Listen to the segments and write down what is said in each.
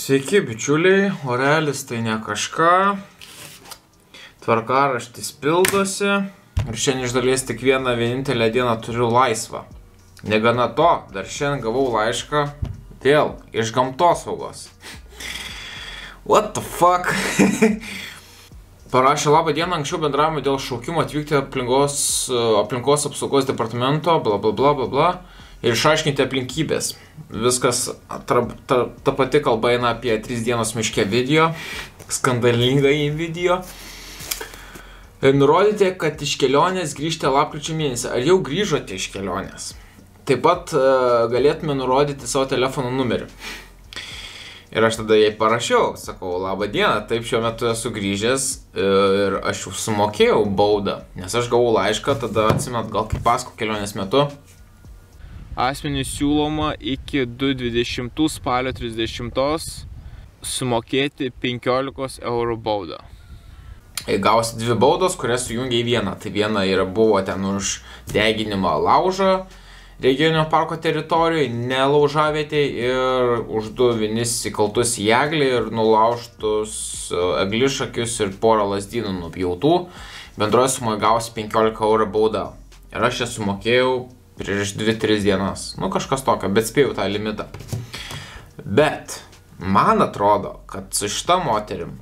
Sveiki, bičiuliai, orelis tai ne kažką, tvarkaraštis pildosi ir šiandien iš dalies tik vieną vienintelę dieną turiu laisvą. Negana to, dar šiandien gavau laišką vėl iš gamtosaugos. What the fuck? Parašė labą dieną, anksčiau bendravome dėl šaukimo atvykti aplinkos, aplinkos apsaugos departamento, bla bla bla bla bla, ir išaiškinti aplinkybės. Viskas, ta, ta, ta pati kalba eina apie 3 dienos miške video, skandalingą į video. Ir nurodyti, kad iš kelionės grįžti lapkričio mėnesį. Ar jau grįžote iš kelionės? Taip pat uh, galėtume nurodyti savo telefono numerį. Ir aš tada jai parašiau, sakau, laba diena, taip šiuo metu esu grįžęs ir aš jau sumokėjau baudą, nes aš gavau laišką, tada atsimet, gal kaip pasko kelionės metu. Asmenys siūloma iki 2.20 spalio 30 sumokėti 15 eurų baudą. Gausi dvi baudos, kurias sujungia į vieną. Tai viena yra buvo ten už deginimą laužą, regioninio parko teritorijoje, nelaužavietėje ir už du vienis įkaltus į eglį ir nulaužtus eglišakius ir porą lasdynų nupjautų. Bendroje sumoje gausi 15 eurų baudą. Ir aš ją sumokėjau prieš 2-3 dienas. Nu kažkas tokio, bet spėjau tą limitą. Bet man atrodo, kad su šita moterim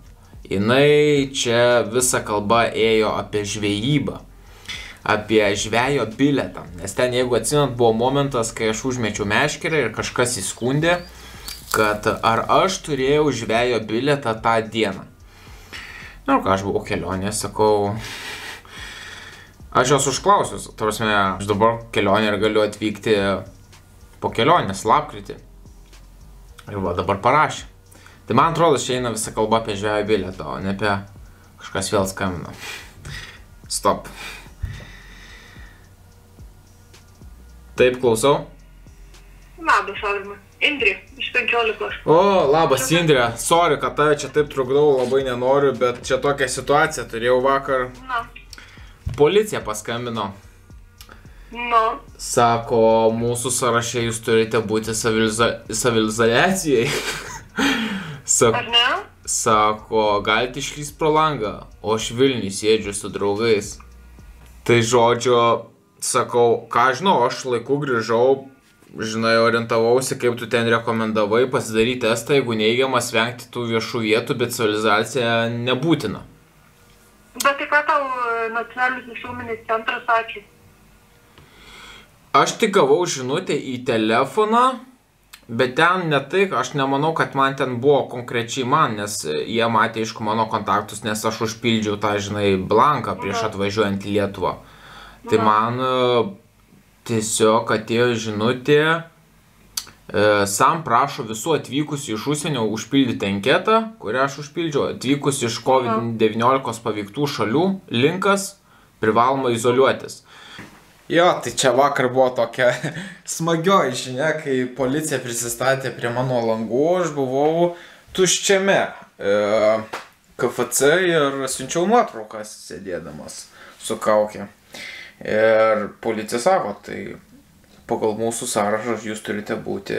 jinai čia visa kalba ėjo apie žvejybą apie žvejo biletą. Nes ten, jeigu atsinant, buvo momentas, kai aš užmečiau meškerę ir kažkas įskundė, kad ar aš turėjau žvejo biletą tą dieną. Na, nu, ką aš buvau kelionė, sakau, aš jos užklausiu, tarsi, aš dabar kelionė ir galiu atvykti po kelionės, lapkritį. Ir va, dabar parašė. Tai man atrodo, čia eina visa kalba apie žvejo biletą, o ne apie kažkas vėl skambina. Stop. Taip, klausau. Labas, Aurimai. Indrė, iš 15. O, labas, Indrė. Sorry, kad tave čia taip trukdau, labai nenoriu, bet čia tokia situacija turėjau vakar. Na, Policija paskambino. nu, Sako, mūsų sąraše jūs turite būti saviliza- saviizoliacijai. Sak, ar ne? sako, galite išlysti pro langą, o aš Vilniui sėdžiu su draugais. Tai žodžio, sakau, ką žinau, aš laiku grįžau, žinai, orientavausi, kaip tu ten rekomendavai pasidaryti testą, jeigu neigiamas vengti tų viešų vietų, bet civilizacija nebūtina. Bet tai ką tau e, nacionalinis visuomenės centras sakė? Aš tik gavau žinutę į telefoną, bet ten ne tai, aš nemanau, kad man ten buvo konkrečiai man, nes jie matė, aišku, mano kontaktus, nes aš užpildžiau tą, žinai, blanką prieš atvažiuojant į Lietuvą. Tai man e, tiesiog atėjo žinutė, e, Sam prašo visų atvykusių iš užsienio užpildyti anketą, kurią aš užpildžiau. Atvykus iš COVID-19 paveiktų šalių, linkas privaloma izoliuotis. Jo, tai čia vakar buvo tokia smagioji žinia, kai policija prisistatė prie mano langų, aš buvau tuščiame e, KFC ir siunčiau nuotraukas sėdėdamas su kaukė. Ir policija sako, tai pagal mūsų sąrašą jūs turite būti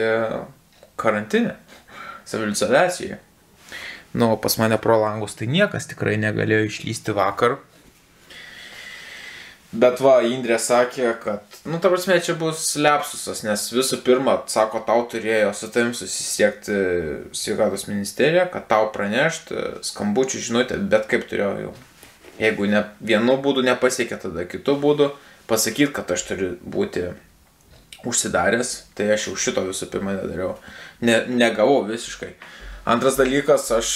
karantinė, saviizoliacijoje. Nu, pas mane pro langus tai niekas tikrai negalėjo išlysti vakar. Bet va, Indrė sakė, kad, nu, ta prasme, čia bus lepsusas, nes visų pirma, sako, tau turėjo su tavim susisiekti sveikatos ministerija, kad tau pranešti skambučių žinutę, bet kaip turėjo jau. Jeigu ne, vienu būdu nepasiekė, tada kitu būdu pasakyti, kad aš turiu būti užsidaręs, tai aš jau šito visų pirma nedariau. Ne, negavau visiškai. Antras dalykas, aš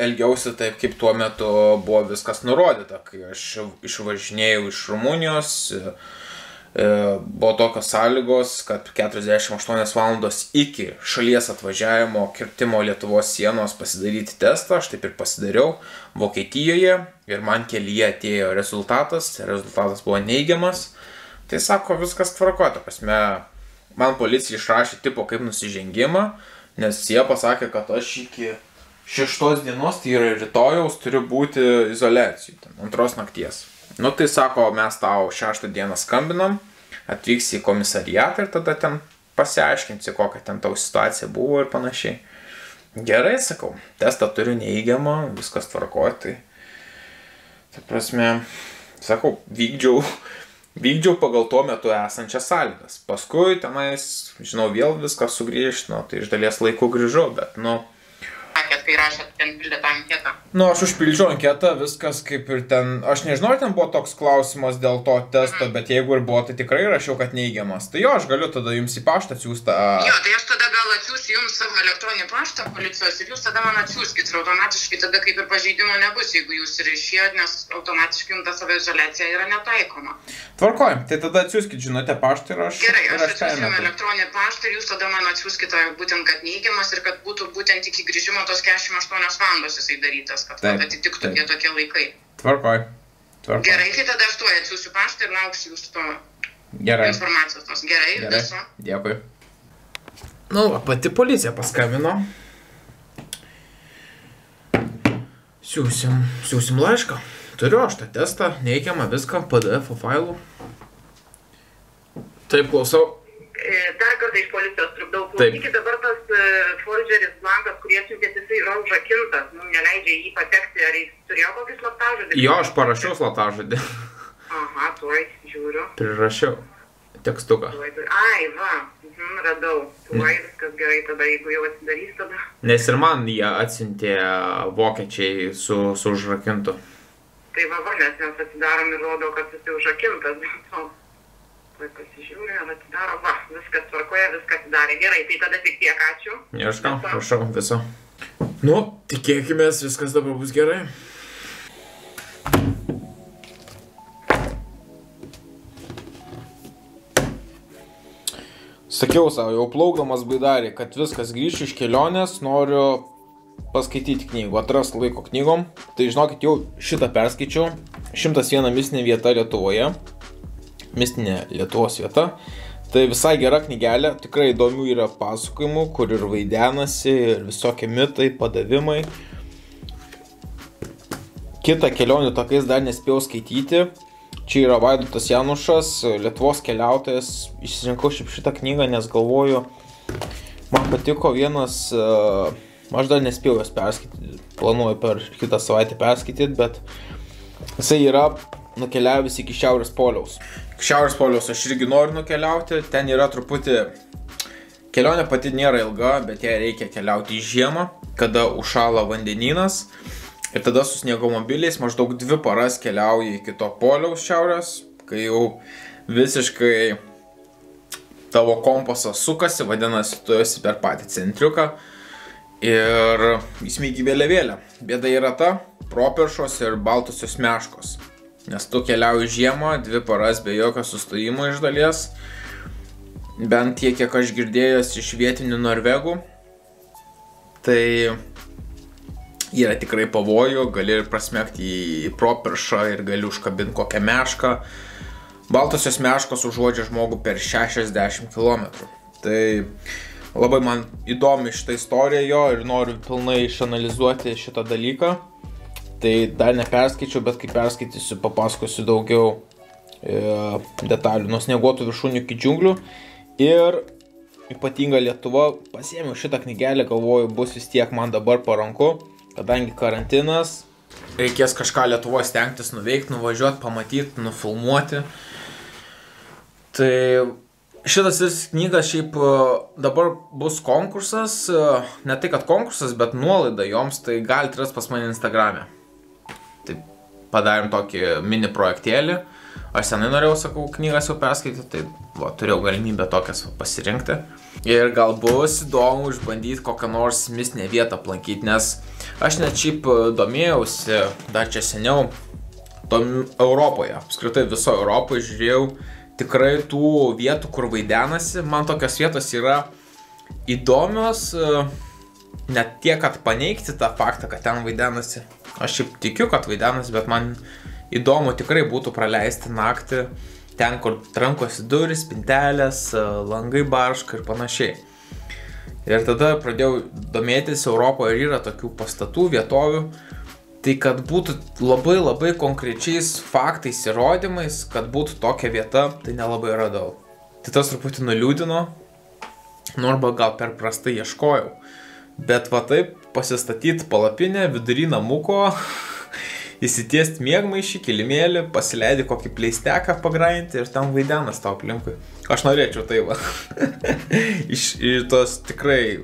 elgiausi taip, kaip tuo metu buvo viskas nurodyta, kai aš išvažinėjau iš Rumunijos, e, e, buvo tokios sąlygos, kad 48 valandos iki šalies atvažiavimo kirtimo Lietuvos sienos pasidaryti testą, aš taip ir pasidariau Vokietijoje ir man kelyje atėjo rezultatas, rezultatas buvo neigiamas, tai sako viskas tvarko, ta prasme, man policija išrašė tipo kaip nusižengimą, nes jie pasakė, kad aš iki šeštos dienos, tai yra rytojaus, turiu būti izolacijų, ten, antros nakties. Nu tai sako, mes tau šeštą dieną skambinam, atvyksi į komisariatą ir tada ten pasiaiškinsi, kokia ten tau situacija buvo ir panašiai. Gerai, sakau, testą turiu neįgiamą, viskas tvarkoja, tai... Tai prasme, sakau, vykdžiau, vykdžiau pagal tuo metu esančias sąlygas. Paskui tenais, žinau, vėl viską sugrįžtino, tai iš dalies laiku grįžau, bet, nu, kai rašėt ten pildę tą anketą? Nu, aš užpildžiau anketą, viskas kaip ir ten, aš nežinau, ar ten buvo toks klausimas dėl to testo, bet jeigu ir buvo, tai tikrai rašiau, kad neigiamas. Tai jo, aš galiu tada jums į paštą atsiųsti. Jo, tai aš tada gal atsiųsiu jums savo elektroninį paštą policijos ir jūs tada man atsiųskit ir automatiškai tada kaip ir pažeidimo nebus, jeigu jūs ir išėjot, nes automatiškai jums ta saviizolacija yra netaikoma. Tvarkoj, tai tada atsiųskit žinutę paštą ir aš... Gerai, aš atsiųsiu elektroninį paštą ir jūs tada man atsiųskite būtent, kad neigiamas ir kad būtų būtent iki grįžimo tos 48 valandos jisai darytas, kad, Taip, kad atitiktų taip. tie tokie laikai. Tvarkoj. Tvarkoj. Gerai, tai tada aš tuo atsiųsiu paštą ir lauksiu jūsų to Gerai. informacijos tos. Gerai, Gerai. viso. Dėkui. Nu, pati policija paskambino. Siūsim, siūsim laišką. Turiu aš tą testą, neigiamą viską, PDF failų. Taip, klausau. E, Dar kartą iš policijos trukdau. Taip. Klausykit, dabar tas e, forgeris blankas, kurį atsiuntėt, jisai yra užrakintas, nu, neleidžia jį patekti, ar jis turėjo kokį slaptažodį? Jo, aš parašiau slaptažodį. Aha, tuoj, žiūriu. Prirašiau tekstuką. Ai, va, mhm, radau. Tuoj, viskas gerai, tada jeigu jau atsidarys, tada. Nes ir man jie atsiuntė vokiečiai su, su užrakintu. Tai va, va, nes mes atsidarom ir rodo, kad jisai užrakintas. Pasižiūrė, ar atidaro, va, viskas tvarkoja, viskas atidarė. Gerai, tai tada tik tiek, ačiū. Ieškau, prašau, viso. Nu, tikėkime, viskas dabar bus gerai. Sakiau savo, jau plaukdamas baidarį, kad viskas grįšiu iš kelionės, noriu paskaityti knygų, atrasti laiko knygom. Tai žinokit, jau šitą perskaičiau. 101 mistinė vieta Lietuvoje. Mistinė Lietuvos vieta. Tai visai gera knygelė, tikrai įdomių yra pasakojimų, kur ir vaidenasi, ir visokie mitai, padavimai. Kitą kelionių takais dar nespėjau skaityti. Čia yra Vaidotas Janušas, Lietuvos keliautojas. Išsirinkau šiaip šitą knygą, nes galvoju, man patiko vienas, e, aš dar nespėjau jos perskaityti, planuoju per kitą savaitę perskaityti, bet jisai yra nukeliavęs iki Šiaurės poliaus. Šiaurės poliaus aš irgi noriu nukeliauti, ten yra truputį Kelionė pati nėra ilga, bet ją reikia keliauti į žiemą, kada užšala vandenynas. Ir tada su sniegomobiliais maždaug dvi paras keliauji iki to poliaus šiaurės, kai jau visiškai tavo kompasas sukasi, vadinasi, tu esi per patį centriuką. Ir įsmeigi vėliavėlę. Bėda yra ta, properšos ir baltosios meškos. Nes tu keliauji žiemą, dvi paras be jokio sustojimo iš dalies bent tiek, kiek aš girdėjęs iš vietinių norvegų, tai yra tikrai pavojų, gali ir prasmekti į properšą ir gali užkabinti kokią mešką. Baltosios meškos užuodžia žmogų per 60 km. Tai labai man įdomi šitą istoriją jo ir noriu pilnai išanalizuoti šitą dalyką. Tai dar neperskaičiau, bet kai perskaitysiu, papasakosiu daugiau e, detalių nuo snieguotų viršūnių iki džiunglių. Ir ypatinga Lietuva, pasiėmiau šitą knygelę, galvoju, bus vis tiek man dabar paranku, kadangi karantinas, reikės kažką Lietuvoje stengtis nuveikti, nuvažiuoti, pamatyti, nufilmuoti. Tai šitas vis knygas šiaip e, dabar bus konkursas, e, ne tai kad konkursas, bet nuolaida joms, tai galite rasti pas mane Instagram'e. Padarėm tokį mini projektėlį. Aš senai norėjau, sakau, knygas jau perskaityti, tai va, turėjau galimybę tokias pasirinkti. Ir gal bus įdomu išbandyti kokią nors mistinę vietą aplankyti, nes aš net šiaip e, domėjausi dar čia seniau, tom Europoje, apskritai viso Europoje žiūrėjau tikrai tų vietų, kur vaidenasi. Man tokios vietos yra įdomios, e, net tiek, kad paneigti tą faktą, kad ten vaidenasi. Aš šiaip tikiu, kad vaidenasi, bet man įdomu tikrai būtų praleisti naktį ten, kur trankosi duris, spintelės, e, langai barška ir panašiai. Ir tada pradėjau domėtis Europoje yra tokių pastatų, vietovių, tai kad būtų labai labai konkrečiais faktais, įrodymais, kad būtų tokia vieta, tai nelabai radau. Tai tas truputį nuliūdino, nu arba gal per prastai ieškojau. Bet va taip pasistatyti palapinę vidury namuko, įsitiesti mėgmaišį, kilimėlį, pasileidi kokį pleisteką pagrainti ir ten vaidenas tau aplinkui. Aš norėčiau tai va. iš, iš tos tikrai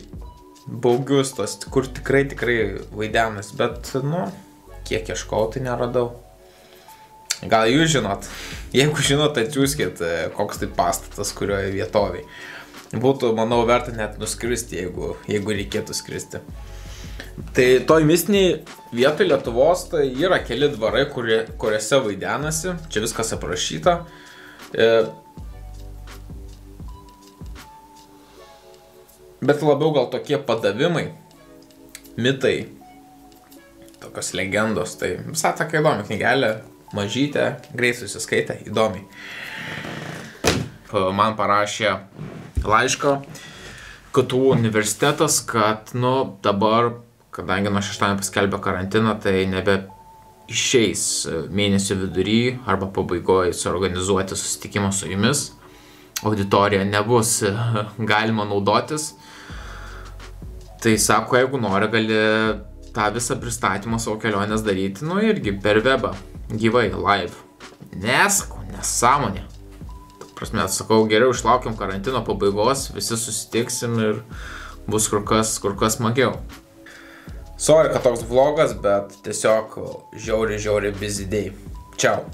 baugius, tos, kur tikrai tikrai vaidenas, bet, nu, kiek ieškau, tai neradau. Gal jūs žinot? Jeigu žinot, atsiųskit, e, koks tai pastatas, kurioje vietoviai. Būtų, manau, verta net nuskristi, jeigu, jeigu reikėtų skristi. Tai toj mistiniai vietoj Lietuvos tai yra keli dvarai, kurie, kuriuose vaidenasi, čia viskas aprašyta. E, bet labiau gal tokie padavimai, mitai, tokios legendos, tai visą tokia įdomi knygelė, mažytė, greit susiskaitė, įdomiai. Man parašė laišką KTU universitetas, kad, nu, dabar, kadangi nuo šeštadienio paskelbė karantiną, tai nebe išeis mėnesio vidury arba pabaigoje suorganizuoti susitikimą su jumis. Auditorija nebus galima naudotis. Tai sako, jeigu nori, gali tą visą pristatymą savo kelionės daryti, nu irgi per webą gyvai, live. Nesakau, nesąmonė. Prasme, sakau, geriau išlaukiam karantino pabaigos, visi susitiksim ir bus kur kas, kur kas smagiau. Sorry, kad toks vlogas, bet tiesiog žiauri, žiauri busy day. Čiau.